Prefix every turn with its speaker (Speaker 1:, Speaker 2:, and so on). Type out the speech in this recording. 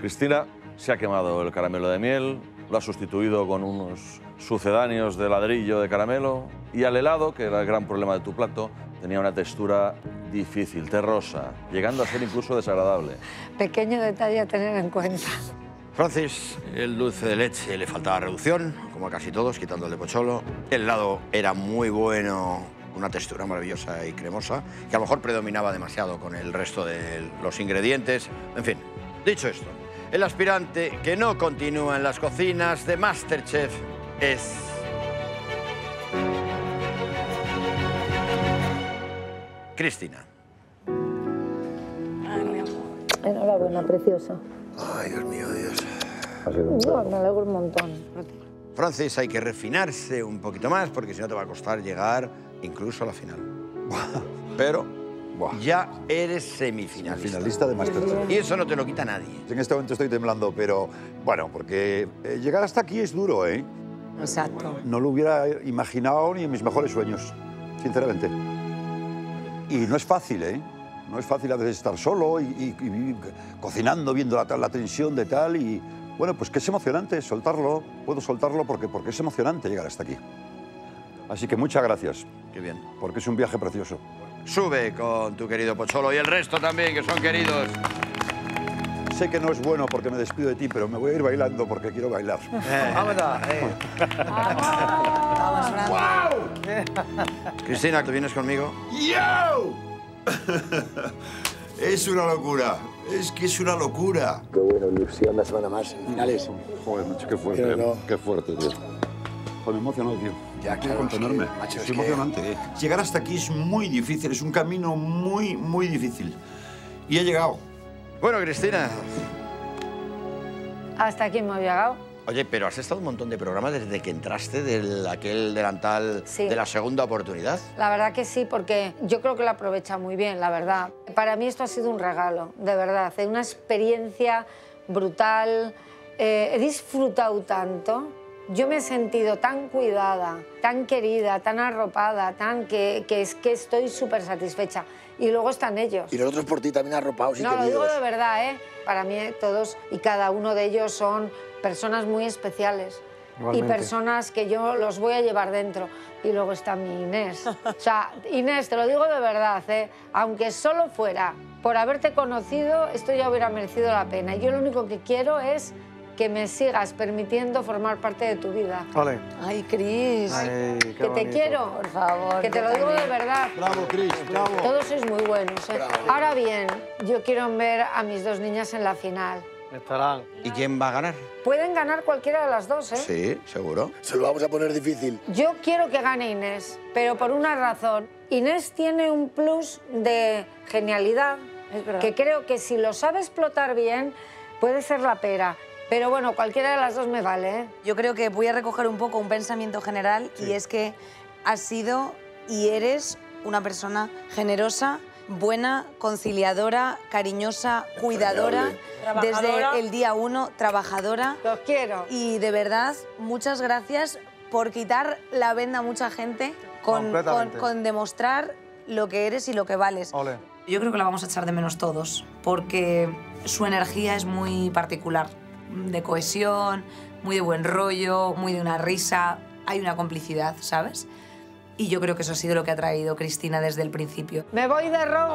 Speaker 1: Cristina se ha quemado el caramelo de miel, lo ha sustituido con unos sucedáneos de ladrillo de caramelo y al helado, que era el gran problema de tu plato, tenía una textura difícil, terrosa, llegando a ser incluso desagradable.
Speaker 2: Pequeño detalle a tener en cuenta.
Speaker 3: Francis, el dulce de leche le faltaba reducción, como a casi todos, quitándole pocholo. El helado era muy bueno, una textura maravillosa y cremosa, que a lo mejor predominaba demasiado con el resto de los ingredientes. En fin, dicho esto, el aspirante que no continúa en las cocinas de Masterchef es... Cristina.
Speaker 2: Enhorabuena, precioso.
Speaker 3: Ay, Dios mío, Dios.
Speaker 2: No, me alegro un montón.
Speaker 3: Francis, hay que refinarse un poquito más porque si no te va a costar llegar incluso a la final. Pero ya eres semifinalista.
Speaker 4: Finalista de Masterchef.
Speaker 3: Y eso no te lo quita nadie.
Speaker 4: En este momento estoy temblando, pero bueno, porque eh, llegar hasta aquí es duro, ¿eh?
Speaker 2: Exacto.
Speaker 4: No lo hubiera imaginado ni en mis mejores sueños, sinceramente. Y no es fácil, ¿eh? No es fácil a veces estar solo y, y- y cocinando, viendo la, la tensión de tal y... Bueno, pues que es emocionante soltarlo, puedo soltarlo porque, porque es emocionante llegar hasta aquí. Así que muchas gracias.
Speaker 3: Qué bien.
Speaker 4: Porque es un viaje precioso.
Speaker 3: Sube con tu querido Pocholo y el resto también, que son queridos.
Speaker 4: Sé que no es bueno porque me despido de ti, pero me voy a ir bailando porque quiero bailar.
Speaker 3: Cristina, ¿tú vienes conmigo?
Speaker 5: ¡Yo! es una locura. Es que es una locura.
Speaker 6: Qué bueno, ilusión una semana más. Finales.
Speaker 4: Joder, macho, qué fuerte, qué fuerte, tío. Joder, me emocionado, tío.
Speaker 6: Ya,
Speaker 4: No
Speaker 6: claro, es que,
Speaker 4: contenerme.
Speaker 6: macho,
Speaker 4: es,
Speaker 6: es que-
Speaker 4: emocionante. eh.
Speaker 5: Llegar hasta aquí es muy difícil, es un camino muy, muy difícil. Y he llegado.
Speaker 3: Bueno, Cristina.
Speaker 2: Hasta aquí hemos llegado.
Speaker 3: Oye, pero has estado un montón de programas desde que entraste de aquel delantal
Speaker 2: Sí.
Speaker 3: de la segunda oportunidad.
Speaker 2: La verdad que sí, porque yo creo que lo aprovecha muy bien, la verdad. Para mí esto ha sido un regalo, de verdad. Es una experiencia brutal. Eh, he disfrutado tanto. Yo me he sentido tan cuidada, tan querida, tan arropada, tan que, que es que estoy súper satisfecha. Y luego están ellos.
Speaker 6: Y nosotros por ti también arropados y
Speaker 2: No, lo digo
Speaker 6: queridos.
Speaker 2: de verdad, ¿eh? Para mí eh, todos y cada uno de ellos son personas muy especiales. Y personas que yo los voy a llevar dentro. Y luego está mi Inés. O sea, Inés, te lo digo de verdad, ¿eh? aunque solo fuera por haberte conocido, esto ya hubiera merecido la pena. Y yo lo único que quiero es que me sigas permitiendo formar parte de tu vida.
Speaker 7: Ole.
Speaker 2: Ay, Cris,
Speaker 7: Ay,
Speaker 2: que te
Speaker 7: bonito.
Speaker 2: quiero. Por favor. Que te lo digo de verdad.
Speaker 4: Bravo, Cris, bravo.
Speaker 2: Todos sois muy buenos. ¿eh? Ahora bien, yo quiero ver a mis dos niñas en la final.
Speaker 7: Estarán.
Speaker 3: ¿Y quién va a ganar?
Speaker 2: Pueden ganar cualquiera de las dos, ¿eh?
Speaker 3: Sí, seguro.
Speaker 6: Se lo vamos a poner difícil.
Speaker 2: Yo quiero que gane Inés, pero por una razón. Inés tiene un plus de genialidad, que creo que si lo sabe explotar bien, puede ser la pera. Pero bueno, cualquiera de las dos me vale, ¿eh?
Speaker 8: Yo creo que voy a recoger un poco un pensamiento general y es que has sido y eres una persona generosa, buena, conciliadora, cariñosa, cuidadora, desde el día uno, trabajadora.
Speaker 2: Los quiero.
Speaker 8: Y de verdad, muchas gracias por quitar la venda a mucha gente con, con,
Speaker 7: Completamente.
Speaker 8: con demostrar lo que eres y lo que vales.
Speaker 7: Ole.
Speaker 8: Yo creo que la vamos a echar de menos todos, porque su energía es muy particular, de cohesión, muy de buen rollo, muy de una risa, hay una complicidad, ¿sabes? Y yo creo que eso ha sido lo que ha traído Cristina desde el principio.
Speaker 2: Me voy de rojo.